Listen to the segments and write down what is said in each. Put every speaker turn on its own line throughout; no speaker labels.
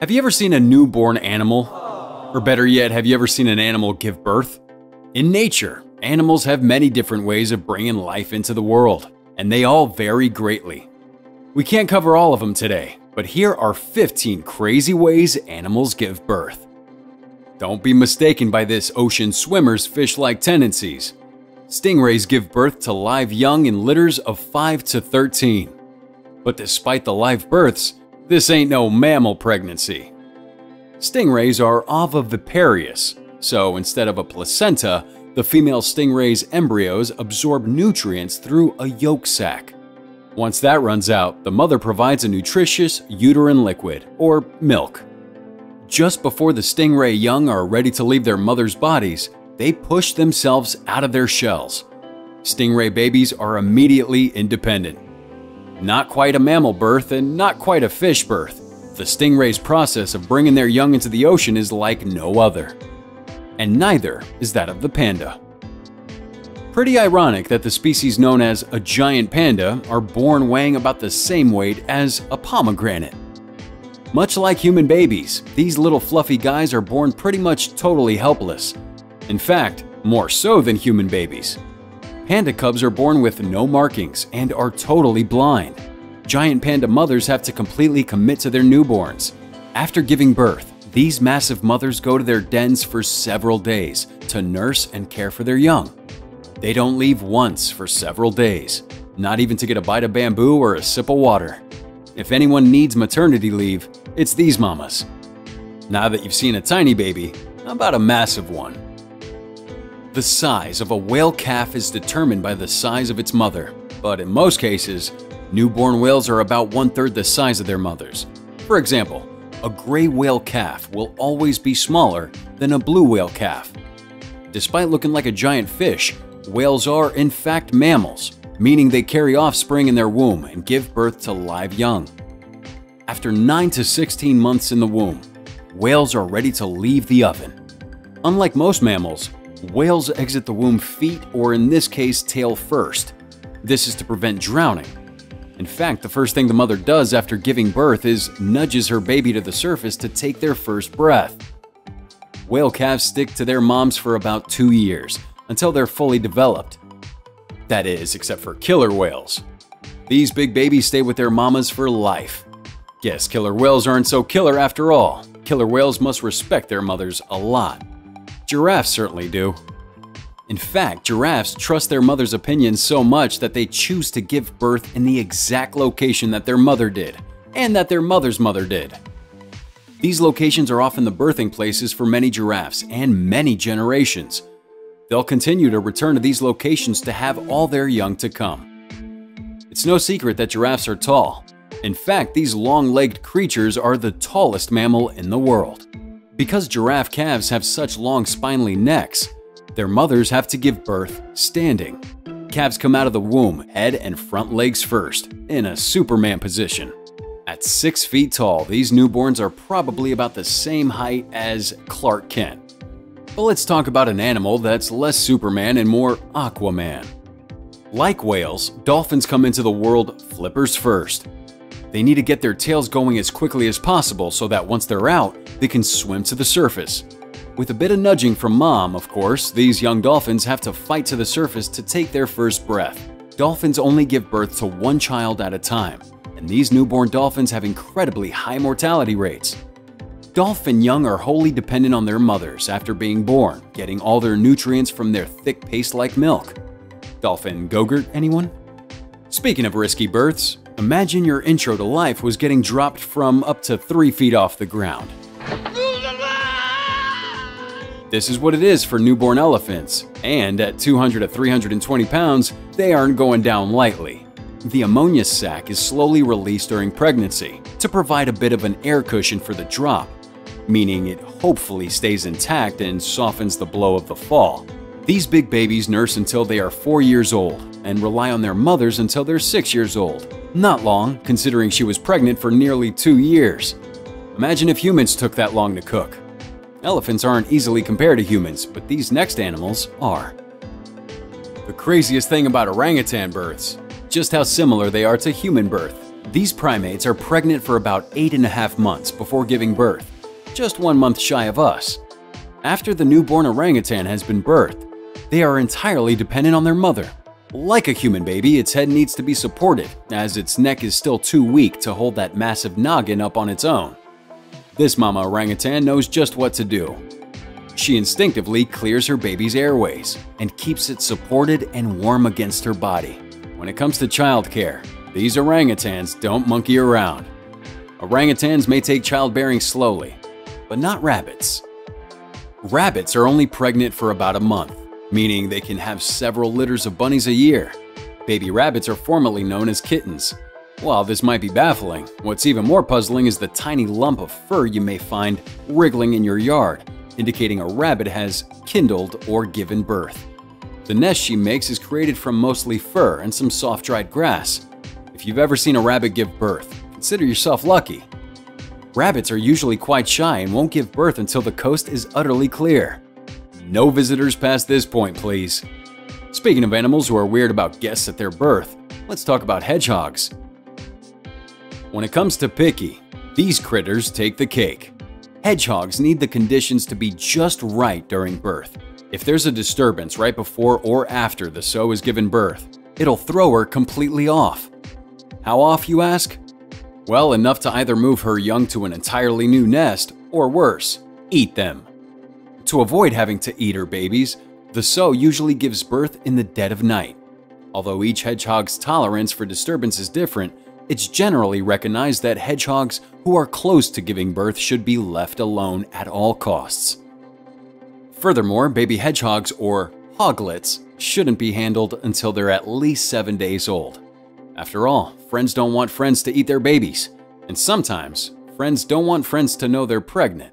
Have you ever seen a newborn animal? Or better yet, have you ever seen an animal give birth? In nature, animals have many different ways of bringing life into the world, and they all vary greatly. We can't cover all of them today, but here are 15 crazy ways animals give birth. Don't be mistaken by this ocean swimmer's fish-like tendencies. Stingrays give birth to live young in litters of 5 to 13. But despite the live births, this ain't no mammal pregnancy. Stingrays are ovoviparous, so instead of a placenta, the female stingray's embryos absorb nutrients through a yolk sac. Once that runs out, the mother provides a nutritious uterine liquid, or milk. Just before the stingray young are ready to leave their mother's bodies, they push themselves out of their shells. Stingray babies are immediately independent. Not quite a mammal birth and not quite a fish birth. The stingray's process of bringing their young into the ocean is like no other. And neither is that of the panda. Pretty ironic that the species known as a giant panda are born weighing about the same weight as a pomegranate. Much like human babies, these little fluffy guys are born pretty much totally helpless. In fact, more so than human babies. Panda cubs are born with no markings and are totally blind. Giant panda mothers have to completely commit to their newborns. After giving birth, these massive mothers go to their dens for several days to nurse and care for their young. They don't leave once for several days, not even to get a bite of bamboo or a sip of water. If anyone needs maternity leave, it's these mamas. Now that you've seen a tiny baby, how about a massive one? The size of a whale calf is determined by the size of its mother, but in most cases, newborn whales are about one-third the size of their mothers. For example, a gray whale calf will always be smaller than a blue whale calf. Despite looking like a giant fish, whales are in fact mammals, meaning they carry offspring in their womb and give birth to live young. After 9 to 16 months in the womb, whales are ready to leave the oven. Unlike most mammals, Whales exit the womb feet or in this case tail first. This is to prevent drowning. In fact, the first thing the mother does after giving birth is nudges her baby to the surface to take their first breath. Whale calves stick to their moms for about two years, until they're fully developed. That is, except for killer whales. These big babies stay with their mamas for life. Guess killer whales aren't so killer after all. Killer whales must respect their mothers a lot. Giraffes certainly do. In fact, giraffes trust their mother's opinion so much that they choose to give birth in the exact location that their mother did, and that their mother's mother did. These locations are often the birthing places for many giraffes and many generations. They'll continue to return to these locations to have all their young to come. It's no secret that giraffes are tall. In fact, these long-legged creatures are the tallest mammal in the world. Because giraffe calves have such long spindly necks, their mothers have to give birth standing. Calves come out of the womb, head and front legs first, in a Superman position. At 6 feet tall, these newborns are probably about the same height as Clark Kent. But let's talk about an animal that's less Superman and more Aquaman. Like whales, dolphins come into the world flippers first, they need to get their tails going as quickly as possible so that once they're out, they can swim to the surface. With a bit of nudging from mom, of course, these young dolphins have to fight to the surface to take their first breath. Dolphins only give birth to one child at a time, and these newborn dolphins have incredibly high mortality rates. Dolphin young are wholly dependent on their mothers after being born, getting all their nutrients from their thick paste-like milk. Dolphin Go-Gurt, anyone? Speaking of risky births, Imagine your intro to life was getting dropped from up to 3 feet off the ground. This is what it is for newborn elephants, and at 200 to 320 pounds, they aren't going down lightly. The ammonia sac is slowly released during pregnancy to provide a bit of an air cushion for the drop, meaning it hopefully stays intact and softens the blow of the fall. These big babies nurse until they are 4 years old and rely on their mothers until they're 6 years old. Not long, considering she was pregnant for nearly two years. Imagine if humans took that long to cook. Elephants aren't easily compared to humans, but these next animals are. The craziest thing about orangutan births, just how similar they are to human birth. These primates are pregnant for about eight and a half months before giving birth, just one month shy of us. After the newborn orangutan has been birthed, they are entirely dependent on their mother. Like a human baby, its head needs to be supported, as its neck is still too weak to hold that massive noggin up on its own. This mama orangutan knows just what to do. She instinctively clears her baby's airways and keeps it supported and warm against her body. When it comes to childcare, these orangutans don't monkey around. Orangutans may take childbearing slowly, but not rabbits. Rabbits are only pregnant for about a month, meaning they can have several litters of bunnies a year. Baby rabbits are formally known as kittens. While this might be baffling, what's even more puzzling is the tiny lump of fur you may find wriggling in your yard, indicating a rabbit has kindled or given birth. The nest she makes is created from mostly fur and some soft dried grass. If you've ever seen a rabbit give birth, consider yourself lucky. Rabbits are usually quite shy and won't give birth until the coast is utterly clear. No visitors past this point, please. Speaking of animals who are weird about guests at their birth, let's talk about hedgehogs. When it comes to picky, these critters take the cake. Hedgehogs need the conditions to be just right during birth. If there's a disturbance right before or after the sow is given birth, it'll throw her completely off. How off, you ask? Well, enough to either move her young to an entirely new nest, or worse, eat them. To avoid having to eat her babies, the sow usually gives birth in the dead of night. Although each hedgehog's tolerance for disturbance is different, it's generally recognized that hedgehogs who are close to giving birth should be left alone at all costs. Furthermore, baby hedgehogs, or hoglets, shouldn't be handled until they're at least 7 days old. After all, friends don't want friends to eat their babies, and sometimes friends don't want friends to know they're pregnant.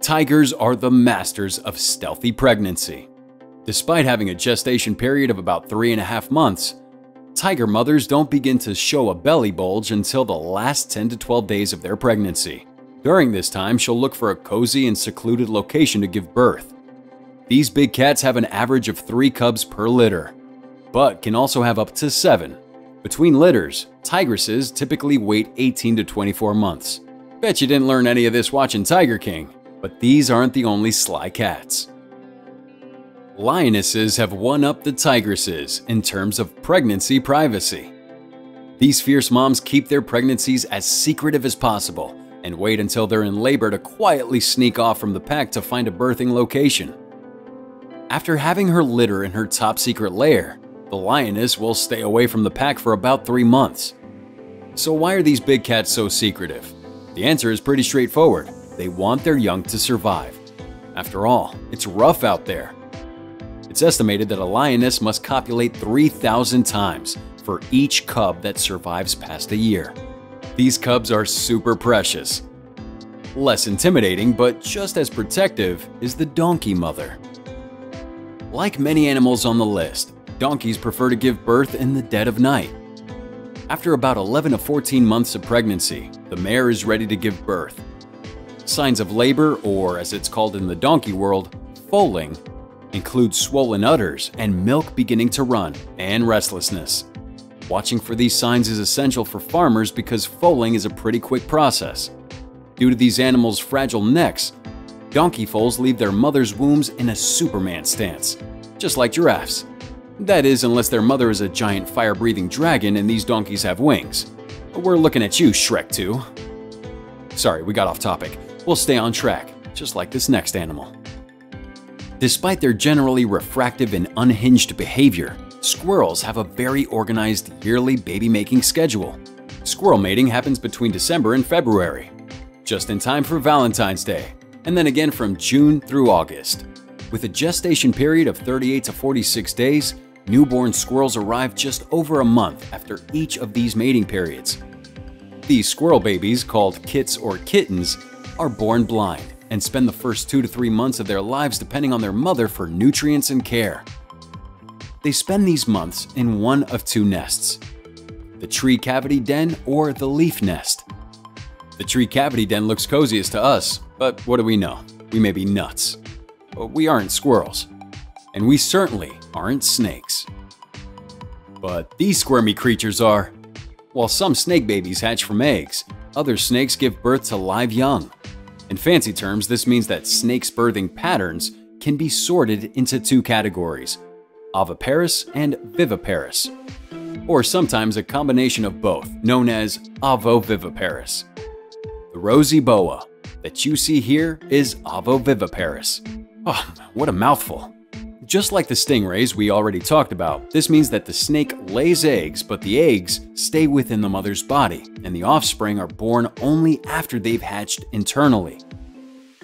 Tigers are the masters of stealthy pregnancy. Despite having a gestation period of about three and a half months, tiger mothers don't begin to show a belly bulge until the last 10 to 12 days of their pregnancy. During this time, she'll look for a cozy and secluded location to give birth. These big cats have an average of three cubs per litter, but can also have up to seven. Between litters, tigresses typically wait 18 to 24 months. Bet you didn't learn any of this watching Tiger King. But these aren't the only sly cats. Lionesses have one-upped the tigresses in terms of pregnancy privacy. These fierce moms keep their pregnancies as secretive as possible and wait until they're in labor to quietly sneak off from the pack to find a birthing location. After having her litter in her top secret lair, the lioness will stay away from the pack for about three months. So why are these big cats so secretive? The answer is pretty straightforward. They want their young to survive. After all, it's rough out there. It's estimated that a lioness must copulate 3,000 times for each cub that survives past a year. These cubs are super precious. Less intimidating, but just as protective, is the donkey mother. Like many animals on the list, donkeys prefer to give birth in the dead of night. After about 11 to 14 months of pregnancy, the mare is ready to give birth Signs of labor, or as it's called in the donkey world, foaling, include swollen udders and milk beginning to run, and restlessness. Watching for these signs is essential for farmers because foaling is a pretty quick process. Due to these animals' fragile necks, donkey foals leave their mother's wombs in a Superman stance, just like giraffes. That is, unless their mother is a giant fire-breathing dragon and these donkeys have wings. We're looking at you, Shrek 2. Sorry, we got off topic will stay on track, just like this next animal. Despite their generally refractive and unhinged behavior, squirrels have a very organized yearly baby-making schedule. Squirrel mating happens between December and February, just in time for Valentine's Day, and then again from June through August. With a gestation period of 38 to 46 days, newborn squirrels arrive just over a month after each of these mating periods. These squirrel babies, called kits or kittens, are born blind and spend the first two to three months of their lives depending on their mother for nutrients and care. They spend these months in one of two nests, the tree cavity den or the leaf nest. The tree cavity den looks coziest to us, but what do we know? We may be nuts. But we aren't squirrels. And we certainly aren't snakes. But these squirmy creatures are. While some snake babies hatch from eggs, other snakes give birth to live young. In fancy terms, this means that snakes' birthing patterns can be sorted into two categories, oviparous and viviparous, or sometimes a combination of both, known as ovoviviparous. The rosy boa that you see here is ovoviviparous. Oh, what a mouthful. Just like the stingrays we already talked about, this means that the snake lays eggs, but the eggs stay within the mother's body, and the offspring are born only after they've hatched internally.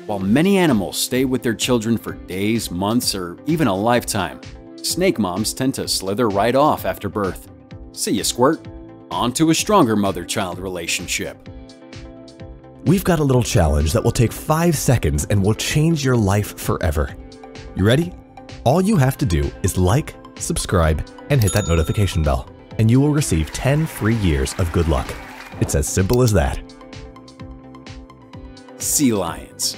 While many animals stay with their children for days, months, or even a lifetime, snake moms tend to slither right off after birth. See ya, squirt. On to a stronger mother-child relationship.
We've got a little challenge that will take 5 seconds and will change your life forever. You ready? All you have to do is like, subscribe, and hit that notification bell, and you will receive 10 free years of good luck. It's as simple as that.
Sea lions.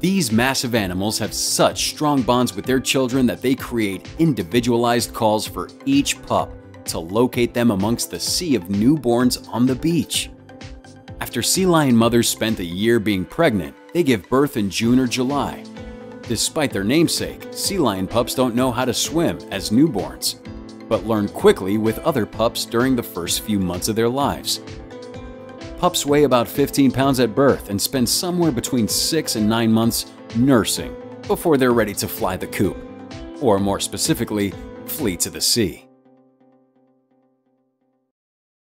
These massive animals have such strong bonds with their children that they create individualized calls for each pup to locate them amongst the sea of newborns on the beach. After sea lion mothers spent a year being pregnant, they give birth in June or July. Despite their namesake, sea lion pups don't know how to swim as newborns, but learn quickly with other pups during the first few months of their lives. Pups weigh about 15 pounds at birth and spend somewhere between 6 and 9 months nursing before they're ready to fly the coop, or more specifically, flee to the sea.